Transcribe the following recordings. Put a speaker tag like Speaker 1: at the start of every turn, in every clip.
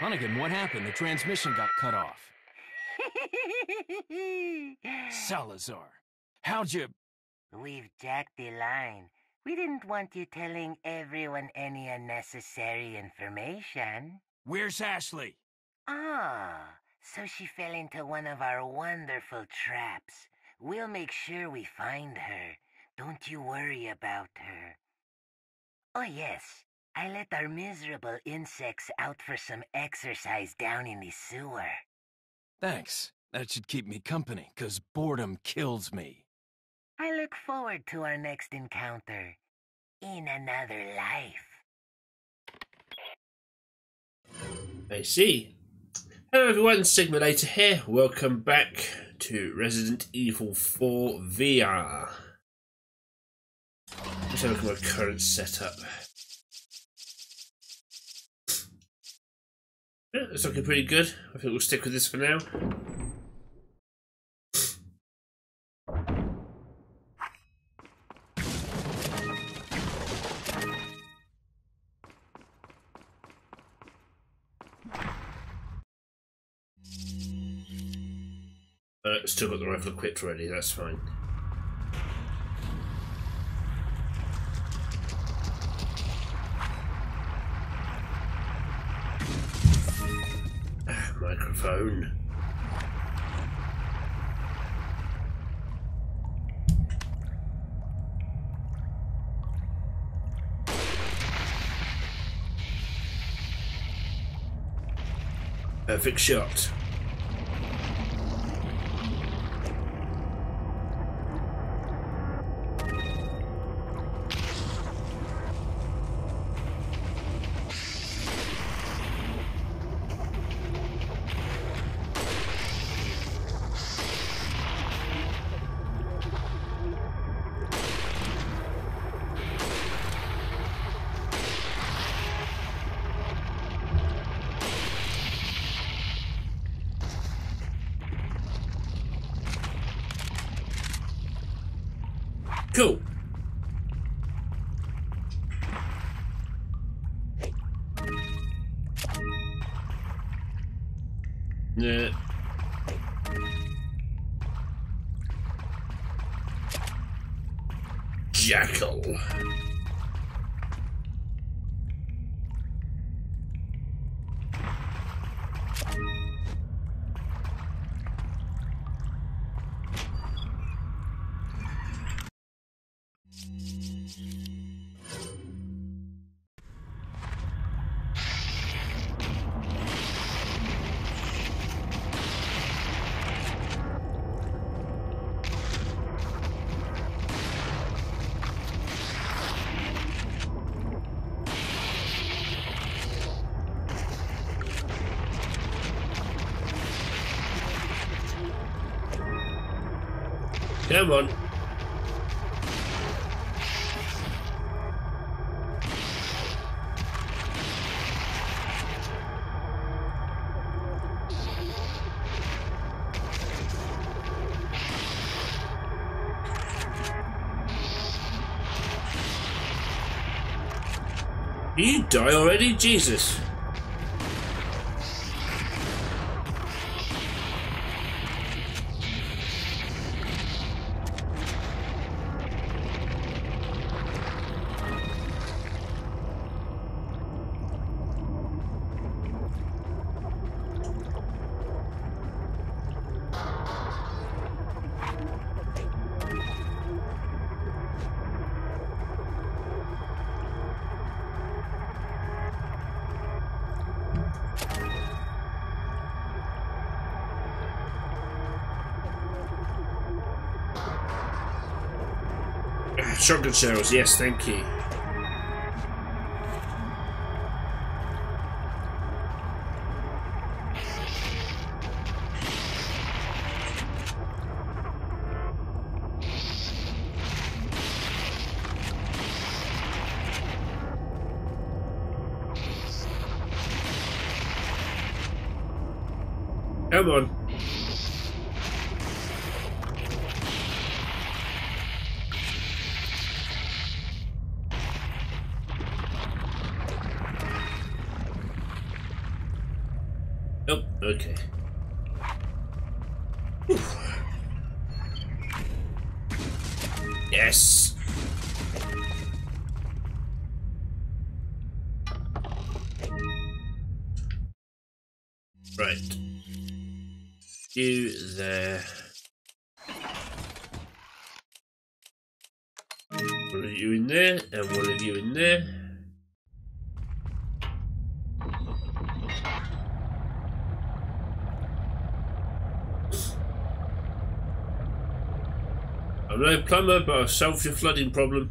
Speaker 1: Hunnigan, what happened? The transmission got cut off. Salazar, how'd you...
Speaker 2: We've jacked the line. We didn't want you telling everyone any unnecessary information.
Speaker 1: Where's Ashley?
Speaker 2: Ah, so she fell into one of our wonderful traps. We'll make sure we find her. Don't you worry about her. Oh, yes. I let our miserable insects out for some exercise down in the sewer.
Speaker 1: Thanks. That should keep me company, 'cause boredom kills me.
Speaker 2: I look forward to our next encounter. In another life.
Speaker 3: I see. Hello everyone, Sigma Later here. Welcome back to Resident Evil 4 VR. Let's have a look at my current setup. Yeah, it's looking pretty good. I think we'll stick with this for now. Uh, still got the rifle equipped already, that's fine. Microphone. Perfect shot. Cool. Come on. You die already? Jesus. Shotgun shells, yes, thank you. You in there, and one of you in there. I'm no plumber, but I'll solve your flooding problem.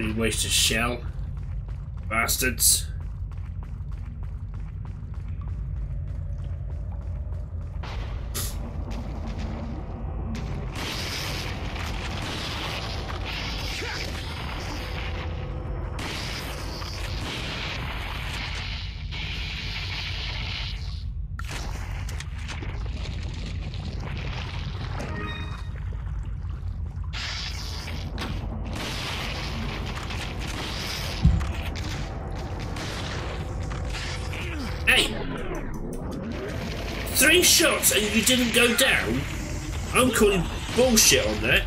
Speaker 3: Really waste a shell. Bastards. And you didn't go down? I'm calling bullshit on that.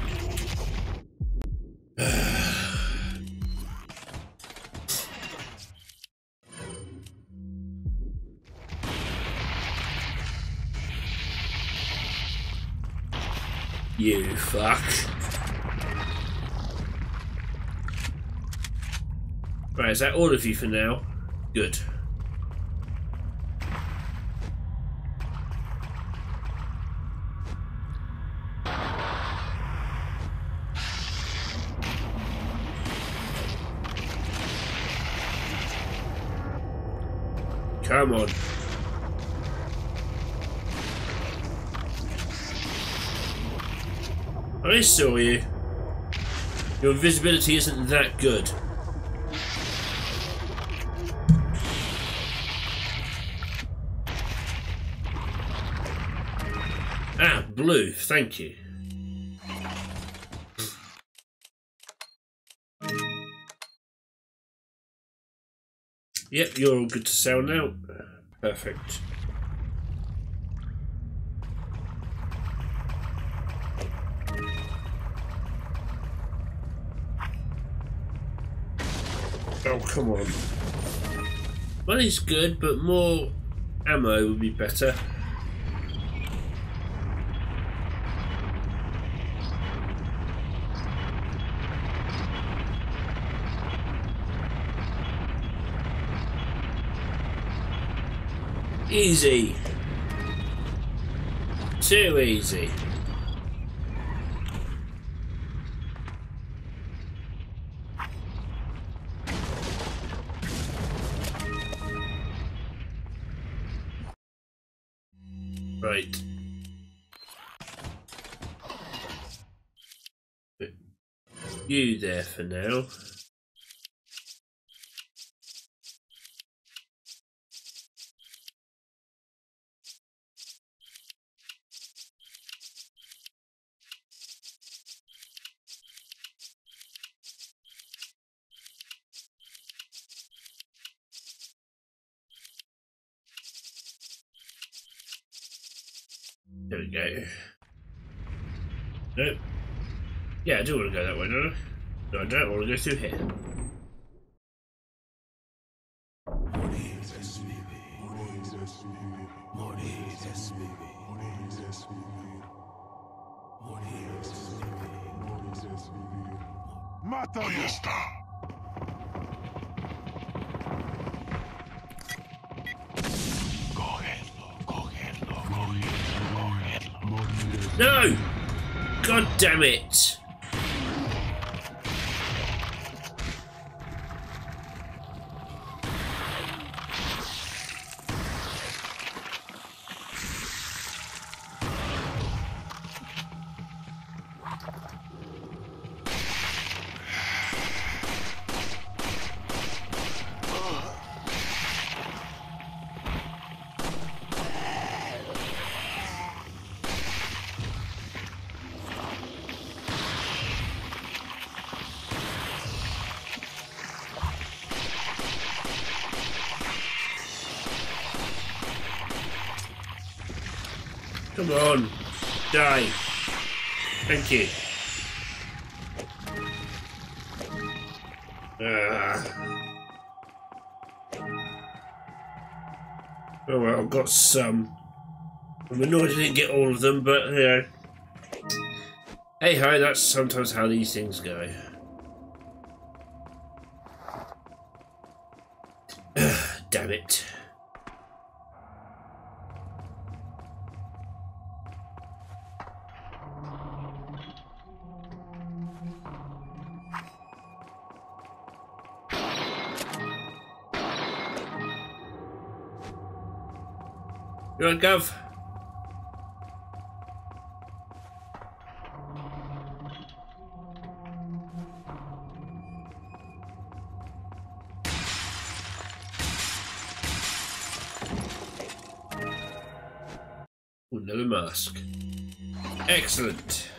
Speaker 3: you fuck. Right, is that all of you for now? Good. Come on. You. Your visibility isn't that good. Ah, blue, thank you. Yep, you're all good to sell now. Perfect. Oh, come on. Money's good, but more ammo would be better. Easy. Too easy. You there for now. There we go. Nope. Yeah, I do want to go that way, don't I? No, I don't want to go through here. No! God damn it! Come on. Die. Thank you. Uh. Oh well, I've got some. I'm annoyed I didn't get all of them, but you know. Hey ho, that's sometimes how these things go. Gov? Another mask. Excellent.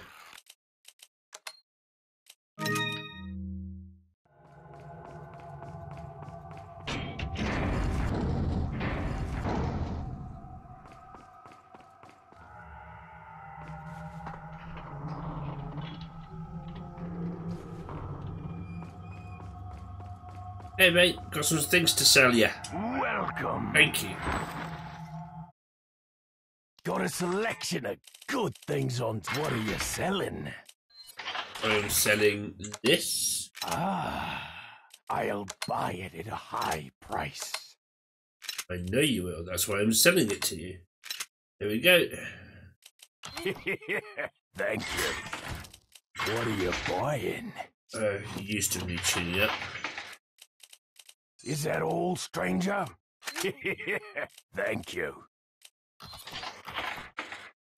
Speaker 3: Mate, got some things to sell you.
Speaker 4: Welcome.
Speaker 3: Thank you.
Speaker 4: Got a selection of good things on. What are you selling?
Speaker 3: I'm selling this.
Speaker 4: Ah, I'll buy it at a high price.
Speaker 3: I know you will, that's why I'm selling it to you. There we go.
Speaker 4: Thank you. What are you buying?
Speaker 3: Uh, you used to be tuning up.
Speaker 4: Is that all, stranger? Thank you.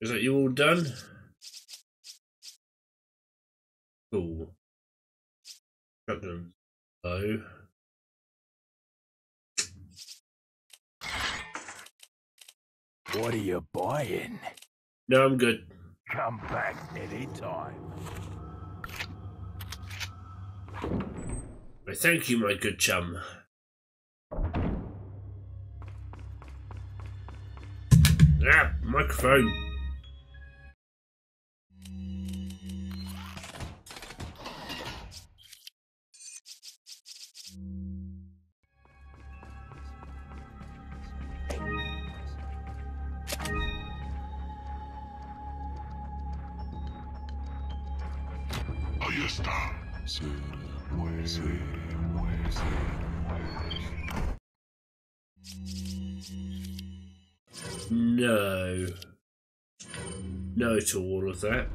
Speaker 3: Is that you all done? Cool. Shotgun. Low.
Speaker 4: What are you buying?
Speaker 3: No, I'm good.
Speaker 4: Come back anytime.
Speaker 3: Well, thank you, my good chum. Ah, microphone. No to all of that.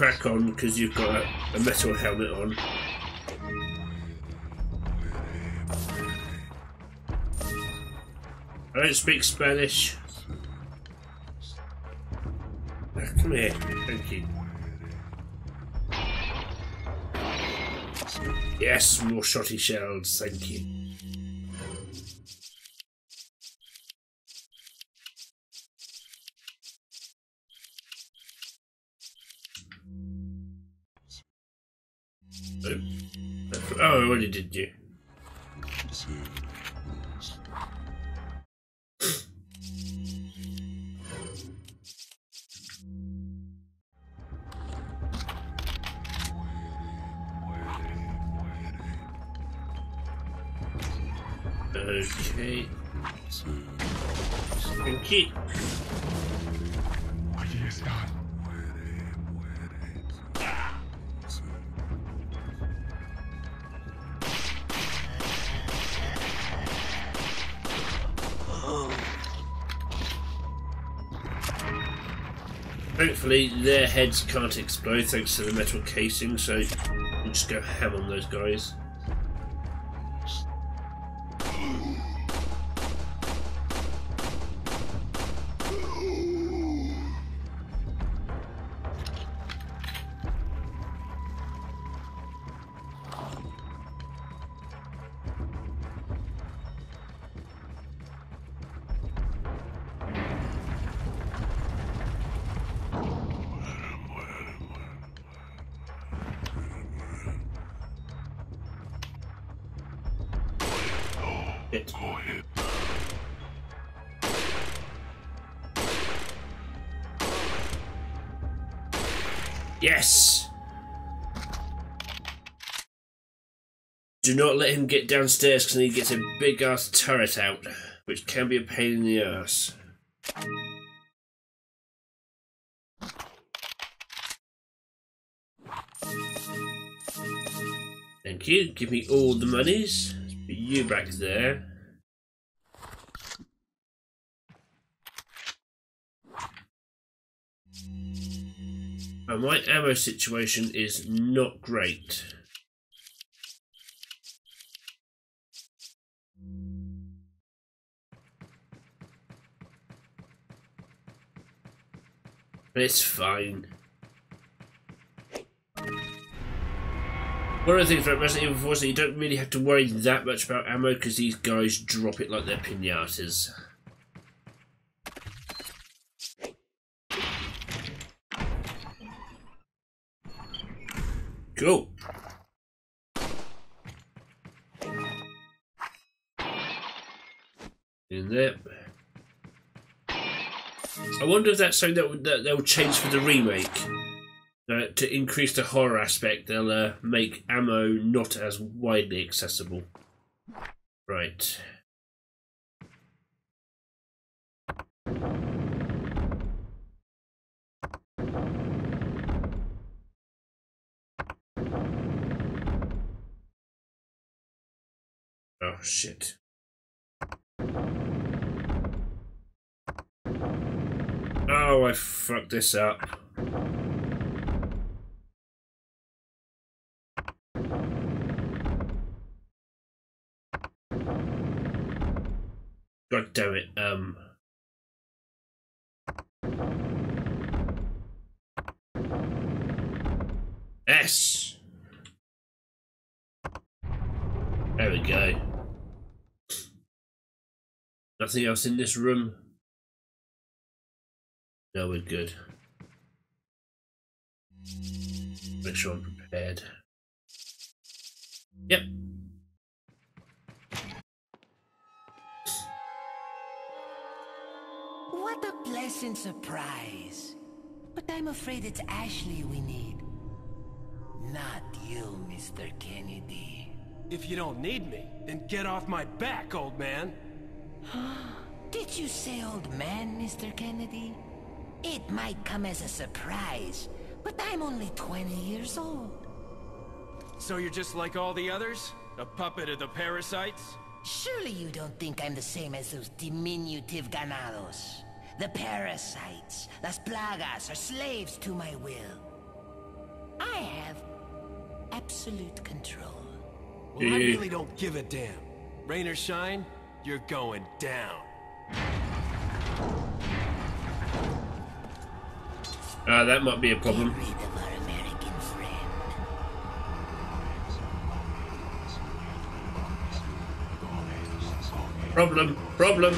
Speaker 3: Crack on because you've got a, a metal helmet on. I don't speak Spanish. Ah, Come here, thank you. Yes, more shotty shells, thank you. Oh, I already did you. Thankfully, their heads can't explode thanks to the metal casing, so we'll just go ham on those guys. Yes! Do not let him get downstairs because he gets a big ass turret out, which can be a pain in the ass. Thank you. Give me all the monies. Put you back there. Uh, my ammo situation is not great. It's fine. One of the things about Resident Evil 4 is that you don't really have to worry that much about ammo because these guys drop it like they're pinatas. Cool. In there. I wonder if that's something that, that they'll change for the remake. Uh, to increase the horror aspect, they'll uh, make ammo not as widely accessible. Right. Shit. Oh, I fucked this up. God damn it. Um. S. There we go. Nothing else in this room. No, we're good. Make sure I'm prepared. Yep.
Speaker 2: What a pleasant surprise. But I'm afraid it's Ashley we need. Not you, Mr. Kennedy.
Speaker 5: If you don't need me, then get off my back, old man.
Speaker 2: Did you say old man, Mr. Kennedy? It might come as a surprise, but I'm only 20 years old.
Speaker 5: So you're just like all the others? A puppet of the parasites?
Speaker 2: Surely you don't think I'm the same as those diminutive ganados. The parasites, las plagas, are slaves to my will. I have absolute control.
Speaker 5: Well, I
Speaker 3: eh.
Speaker 5: really don't give a damn. Rain or shine, you're going down.
Speaker 3: Uh, that might be a problem.
Speaker 2: Get rid of our American friend.
Speaker 3: Problem. Problem.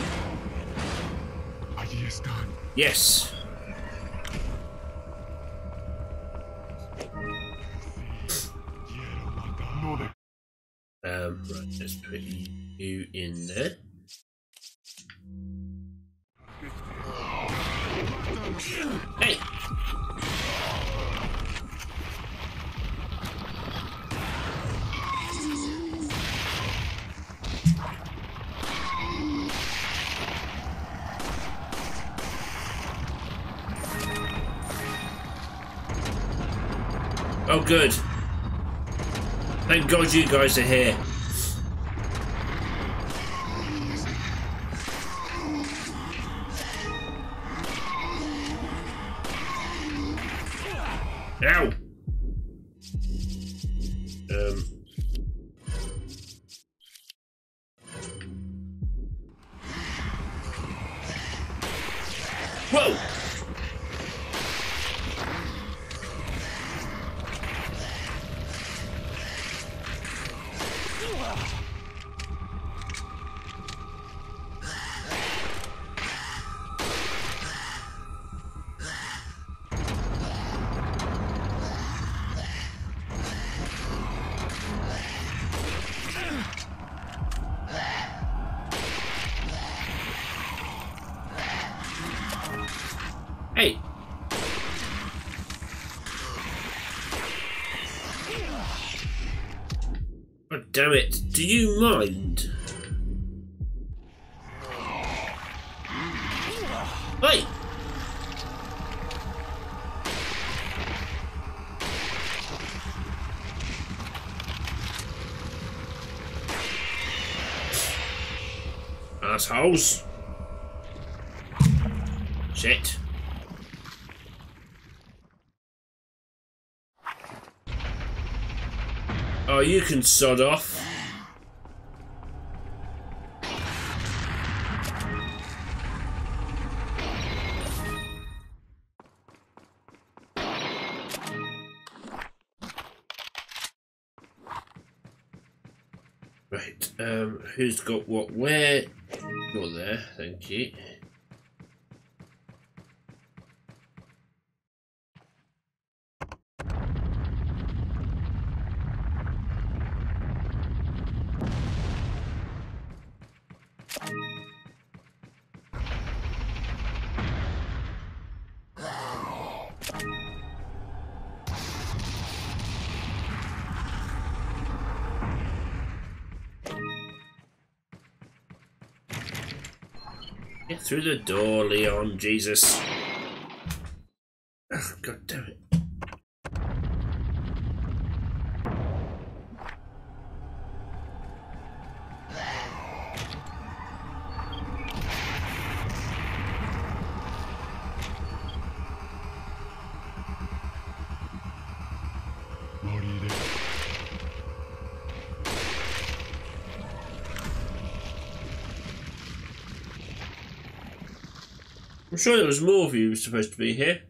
Speaker 6: Allí están.
Speaker 3: Yes. Um, right, let's put you in there. Hey! Oh, good. Thank God you guys are here. Hey! God damn it. Do you mind? Hey! Assholes. Shit. You can sod off. Right, um, who's got what where? You're there, thank you. Get through the door, Leon, Jesus. Sure there was more of you supposed to be here.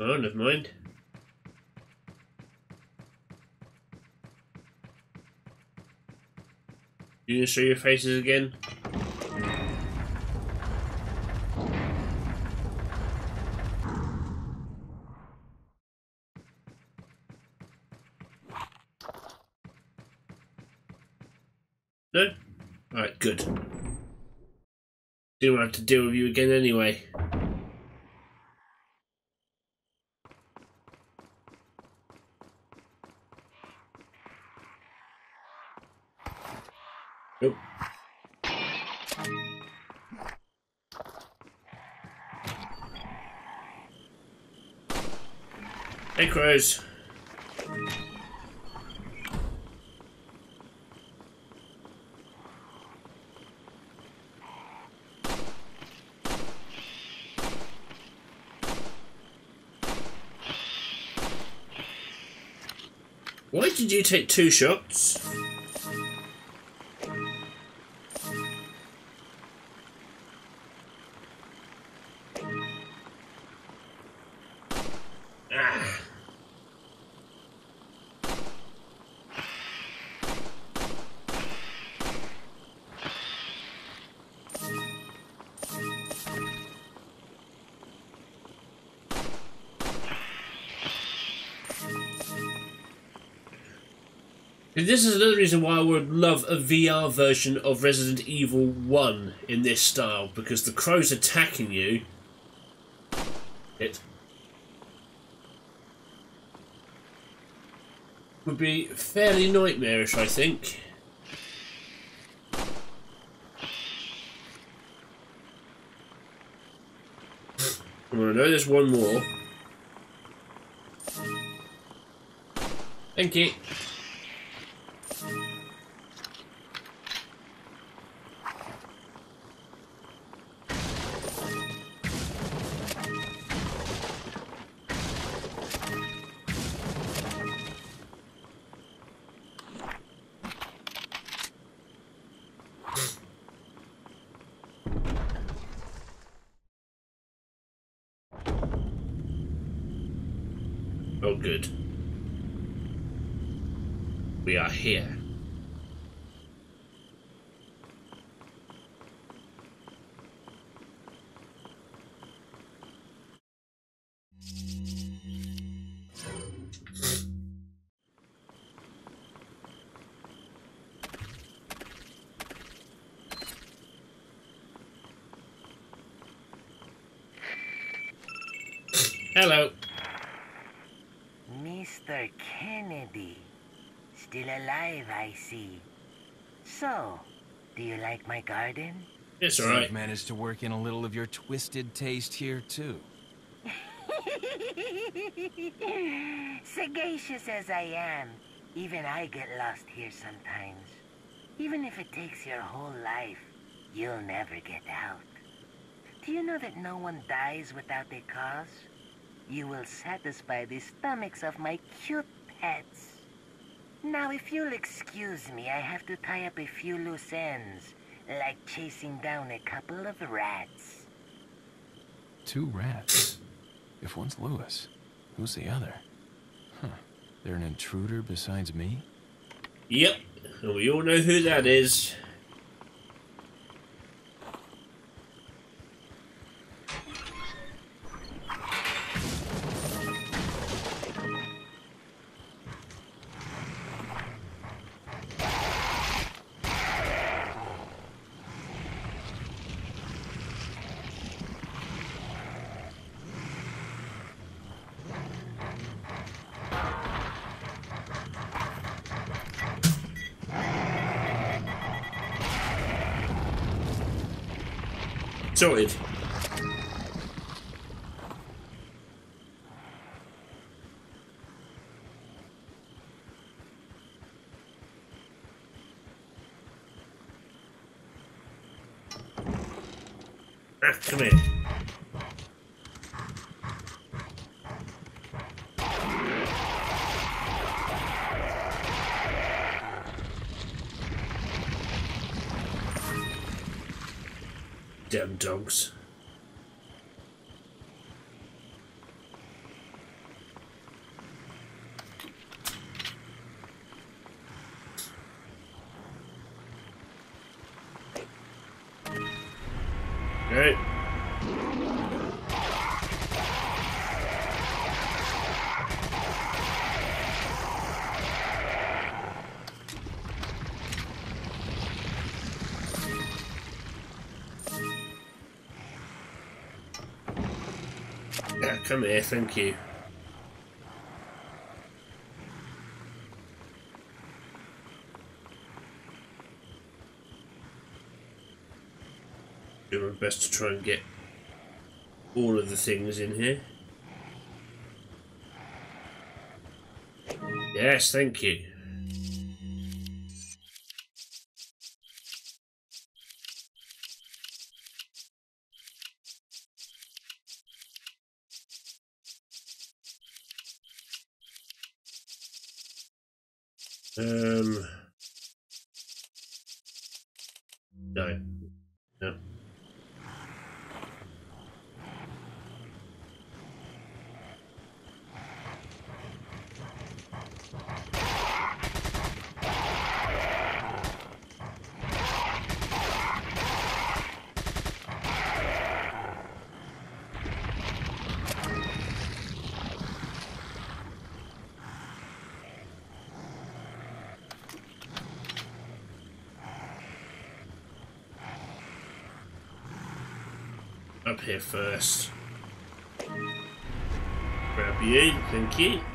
Speaker 3: Oh, never mind. You gonna show your faces again? No? Alright, good. Have to deal with you again anyway. Nope. Hey, crows. Why did you take two shots? This is another reason why I would love a VR version of Resident Evil 1 in this style, because the crow's attacking you. It would be fairly nightmarish, I think. I know there's one more. Thank you. Good. We are here. Hello.
Speaker 2: Mr. Kennedy. Still alive, I see. So, do you like my garden?
Speaker 3: It's
Speaker 1: So
Speaker 3: alright.
Speaker 1: You've managed to work in a little of your twisted taste here, too.
Speaker 2: Sagacious as I am, even I get lost here sometimes. Even if it takes your whole life, you'll never get out. Do you know that no one dies without a cause? You will satisfy the stomachs of my cute pets. Now, if you'll excuse me, I have to tie up a few loose ends, like chasing down a couple of rats.
Speaker 1: Two rats. If one's Luis, who's the other? Huh. They're an intruder besides me?
Speaker 3: Yep. And we all know who that is. Sorted. Come here. Come here, thank you. Do my best to try and get all of the things in here. Yes, thank you. Up here first. Grab you, thank you.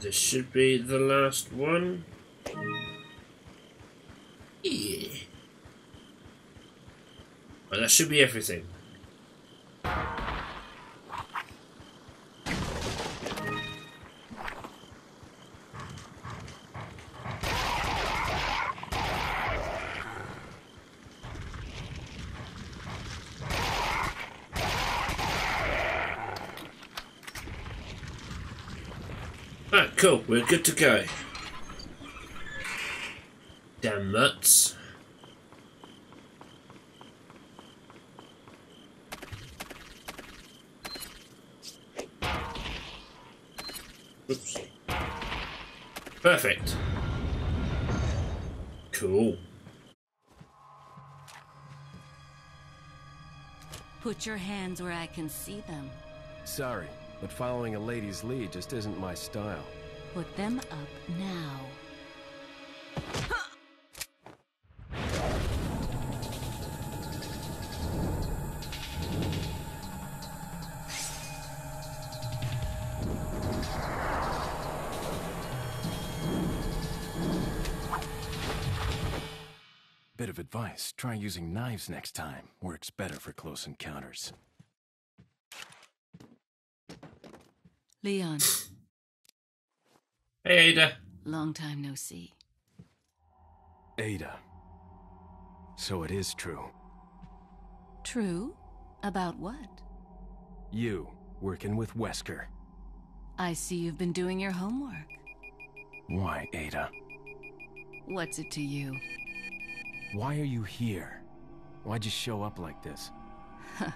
Speaker 3: This should be the last one. Yeah. Well, that should be everything. Cool. We're good to go. Damn nuts. Oops. Perfect. Cool.
Speaker 7: Put your hands where I can see them.
Speaker 4: Sorry, but following a lady's lead just isn't my style.
Speaker 7: Put them up now.
Speaker 4: Bit of advice try using knives next time. Works better for close encounters.
Speaker 7: Leon,
Speaker 3: Hey, Ada.
Speaker 7: long time no see.
Speaker 4: Ada. So it is true.
Speaker 7: True? About what?
Speaker 4: You, working with Wesker.
Speaker 7: I see you've been doing your homework.
Speaker 4: Why, Ada?
Speaker 7: What's it to you?
Speaker 4: Why are you here? Why'd you show up like this?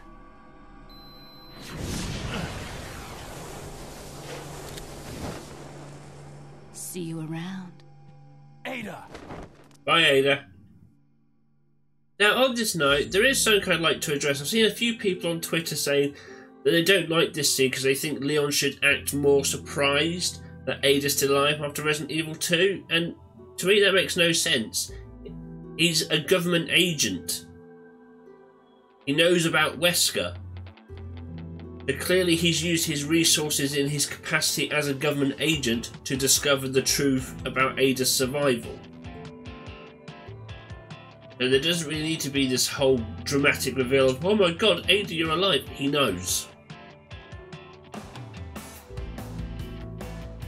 Speaker 7: See you around.
Speaker 4: Ada!
Speaker 3: Bye, Ada. Now, on this note, there is something I'd like to address. I've seen a few people on Twitter saying that they don't like this scene because they think Leon should act more surprised that Ada's still alive after Resident Evil 2, and to me that makes no sense. He's a government agent. He knows about Wesker. But clearly he's used his resources in his capacity as a government agent to discover the truth about Ada's survival. And there doesn't really need to be this whole dramatic reveal of, oh my god, Ada, you're alive. He knows.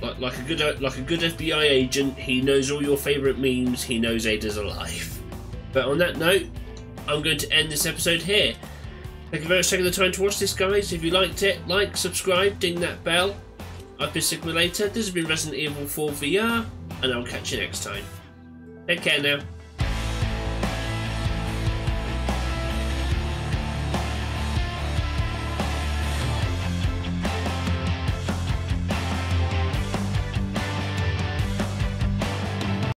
Speaker 3: Like, like a good like a good FBI agent, he knows all your favourite memes. He knows Ada's alive. But on that note, I'm going to end this episode here. Thank you very much for taking the time to watch this, guys. If you liked it, like, subscribe, ding that bell. I've been Sigma Later. This has been Resident Evil 4 VR, and I'll catch you next time. Take care now.